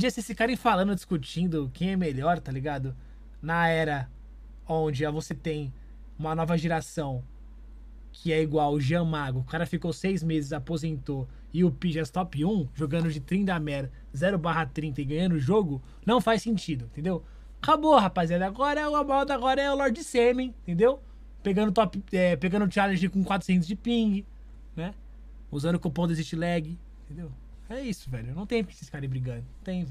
dia vocês ficarem falando, discutindo quem é melhor, tá ligado? Na era onde você tem uma nova geração que é igual o Jean Mago, o cara ficou seis meses, aposentou, e o Pijas é top 1, jogando de 30 mer 0 barra 30 e ganhando o jogo, não faz sentido, entendeu? Acabou, rapaziada. Agora é o moda agora é o Lord Semen, entendeu? Pegando top, é, pegando challenge com 400 de ping, né? Usando o cupom Desist Lag, entendeu? É isso, velho. Não tem porque esses caras brigando. Não tem.